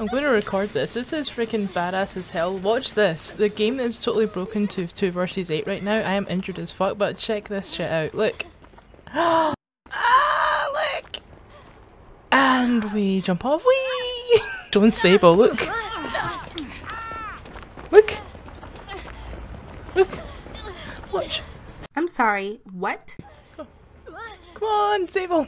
I'm going to record this. This is freaking badass as hell. Watch this. The game is totally broken to 2 versus 8 right now. I am injured as fuck, but check this shit out. Look. ah, look! And we jump off. Whee! Don't Sable, look. Look. Look. Watch. I'm sorry, what? Come on, Sable.